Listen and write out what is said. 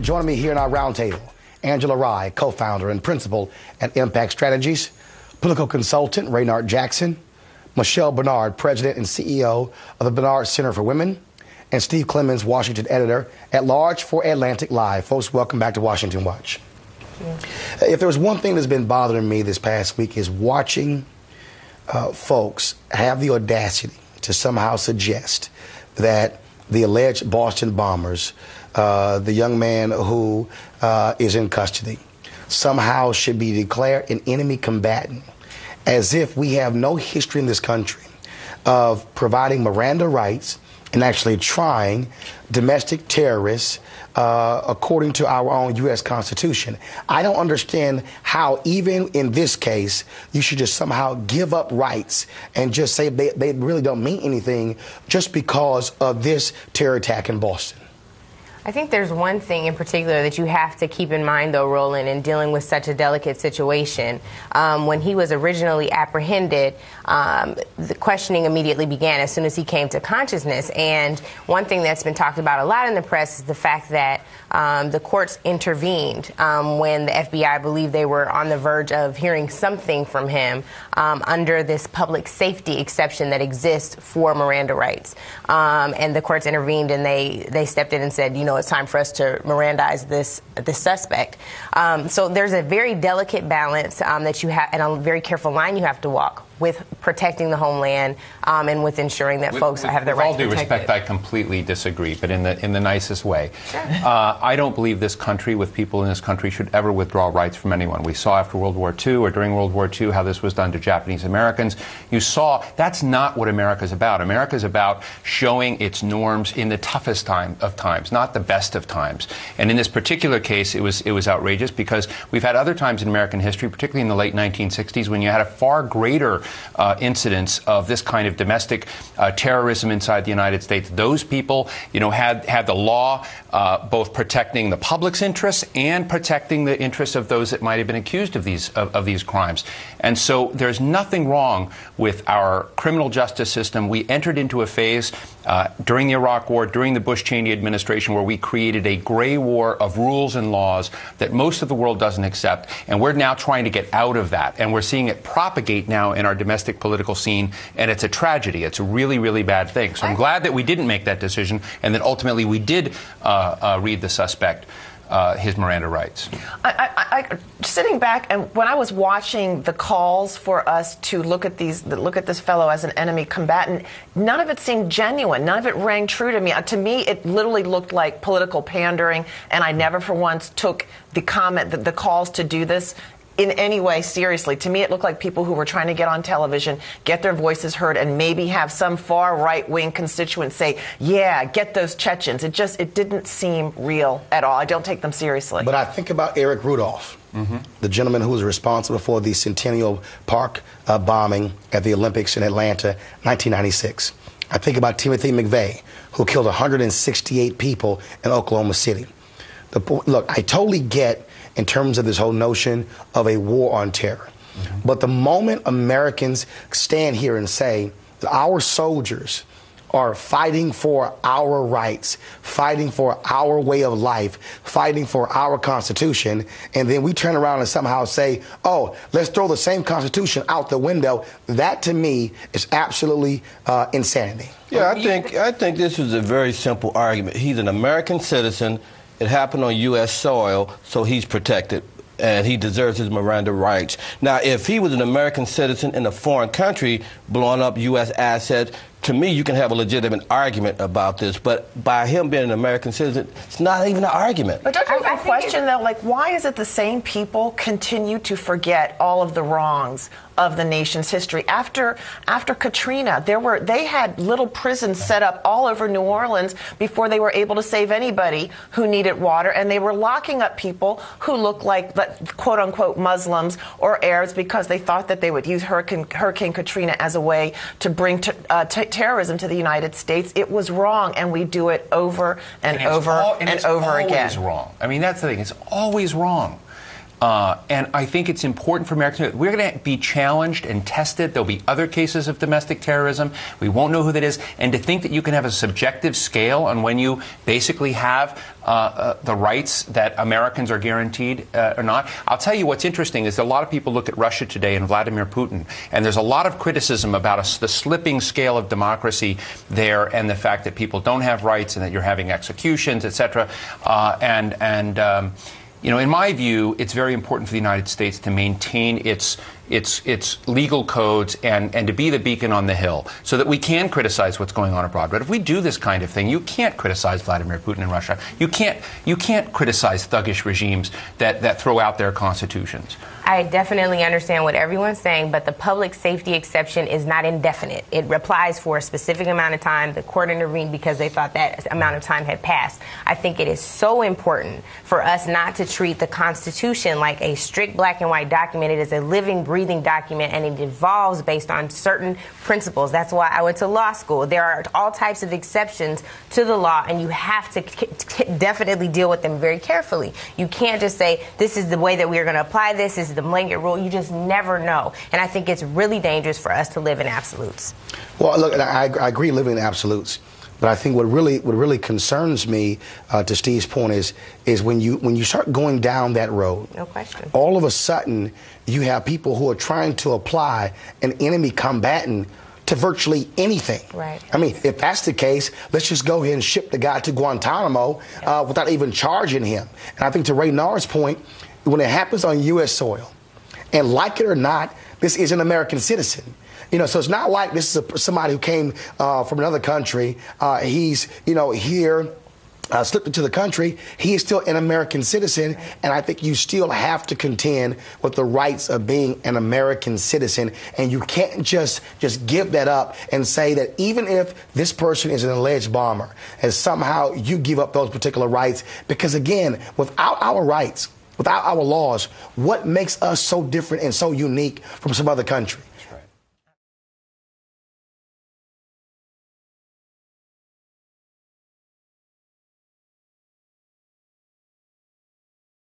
Joining me here in our roundtable, Angela Rye, co founder and principal at Impact Strategies, political consultant Raynard Jackson, Michelle Bernard, president and CEO of the Bernard Center for Women, and Steve Clemons, Washington editor at large for Atlantic Live. Folks, welcome back to Washington Watch. If there was one thing that's been bothering me this past week is watching uh, folks have the audacity to somehow suggest that the alleged Boston bombers, uh, the young man who uh, is in custody, somehow should be declared an enemy combatant, as if we have no history in this country of providing Miranda rights and actually trying domestic terrorists uh, according to our own U.S. Constitution. I don't understand how, even in this case, you should just somehow give up rights and just say they, they really don't mean anything just because of this terror attack in Boston. I think there's one thing in particular that you have to keep in mind, though, Roland, in dealing with such a delicate situation. Um, when he was originally apprehended, um, the questioning immediately began as soon as he came to consciousness. And one thing that's been talked about a lot in the press is the fact that um, the courts intervened um, when the FBI believed they were on the verge of hearing something from him um, under this public safety exception that exists for Miranda rights. Um, and the courts intervened and they, they stepped in and said, you know, it's time for us to Mirandize this this suspect. Um, so there's a very delicate balance um, that you have, and a very careful line you have to walk with protecting the homeland um, and with ensuring that with, folks with, have their with rights all due respect, I completely disagree, but in the in the nicest way. Sure. Uh, I don't believe this country, with people in this country, should ever withdraw rights from anyone. We saw after World War II or during World War II how this was done to Japanese Americans. You saw that's not what America's about. America's about showing its norms in the toughest time of times, not the best of times. And in this particular case, it was it was outrageous because we've had other times in American history, particularly in the late 1960s, when you had a far greater uh, incidence of this kind of domestic uh, terrorism inside the United States. Those people, you know, had had the law uh, both protecting the public's interests and protecting the interests of those that might have been accused of these of, of these crimes. And so there's nothing wrong with our criminal justice system. We entered into a phase uh, during the Iraq War, during the Bush Cheney administration, where we created a gray war of rules and laws that most of the world doesn't accept. And we're now trying to get out of that. And we're seeing it propagate now in our domestic political scene. And it's a tragedy. It's a really, really bad thing. So I'm glad that we didn't make that decision and that ultimately we did uh, uh, read the suspect. Uh, his Miranda rights. I, I, I, sitting back and when I was watching the calls for us to look at these, look at this fellow as an enemy combatant, none of it seemed genuine. None of it rang true to me. Uh, to me, it literally looked like political pandering, and I never, for once, took the comment, the, the calls to do this in any way seriously. To me, it looked like people who were trying to get on television, get their voices heard, and maybe have some far right wing constituent say, "Yeah, get those Chechens." It just it didn't seem real at all. I don't take them seriously. But I think about Eric Rudolph, mm-hmm. the gentleman who was responsible for the Centennial Park uh, bombing at the Olympics in Atlanta, 1996. I think about Timothy McVeigh, who killed 168 people in Oklahoma City. The, look, I totally get in terms of this whole notion of a war on terror. Mm-hmm. But the moment Americans stand here and say that our soldiers are fighting for our rights, fighting for our way of life, fighting for our Constitution, and then we turn around and somehow say, oh, let's throw the same Constitution out the window, that to me is absolutely uh, insanity. Yeah, I think, I think this is a very simple argument. He's an American citizen it happened on U.S. soil, so he's protected and he deserves his Miranda rights. Now, if he was an American citizen in a foreign country blowing up U.S. assets, to me, you can have a legitimate argument about this, but by him being an American citizen, it's not even an argument. But don't you have a question, though? Like, why is it the same people continue to forget all of the wrongs of the nation's history? After after Katrina, there were they had little prisons set up all over New Orleans before they were able to save anybody who needed water, and they were locking up people who looked like quote unquote Muslims or Arabs because they thought that they would use Hurricane, Hurricane Katrina as a way to bring to, uh, to terrorism to the United States. It was wrong, and we do it over and, and over all, and, and over again. again. It's wrong. I mean, that's the thing. It's always wrong. Uh, and I think it's important for Americans. We're going to be challenged and tested. There'll be other cases of domestic terrorism. We won't know who that is. And to think that you can have a subjective scale on when you basically have uh, uh, the rights that Americans are guaranteed uh, or not. I'll tell you what's interesting is that a lot of people look at Russia today and Vladimir Putin, and there's a lot of criticism about us, the slipping scale of democracy there and the fact that people don't have rights and that you're having executions, etc. Uh, and and um, you know, in my view, it's very important for the United States to maintain its its its legal codes and, and to be the beacon on the hill so that we can criticize what's going on abroad. But if we do this kind of thing, you can't criticize Vladimir Putin in Russia. You can't you can't criticize thuggish regimes that, that throw out their constitutions. I definitely understand what everyone's saying, but the public safety exception is not indefinite. It applies for a specific amount of time. The court intervened because they thought that amount of time had passed. I think it is so important for us not to treat the Constitution like a strict black and white document. It is a living, breathing document, and it evolves based on certain principles. That's why I went to law school. There are all types of exceptions to the law, and you have to definitely deal with them very carefully. You can't just say, this is the way that we are going to apply this. This is the blanket rule. You just never know. And I think it's really dangerous for us to live in absolutes. Well, look, I, I agree living in absolutes. But I think what really what really concerns me, uh, to Steve's point, is is when you when you start going down that road. No question. All of a sudden, you have people who are trying to apply an enemy combatant to virtually anything. Right. I mean, if that's the case, let's just go ahead and ship the guy to Guantanamo uh, without even charging him. And I think to Raynard's point, when it happens on U.S. soil, and like it or not, this is an American citizen. You know, so it's not like this is a, somebody who came uh, from another country. Uh, he's, you know, here. Uh, slipped into the country, he is still an American citizen, and I think you still have to contend with the rights of being an American citizen, and you can't just just give that up and say that even if this person is an alleged bomber, and somehow you give up those particular rights, because again, without our rights, without our laws, what makes us so different and so unique from some other country?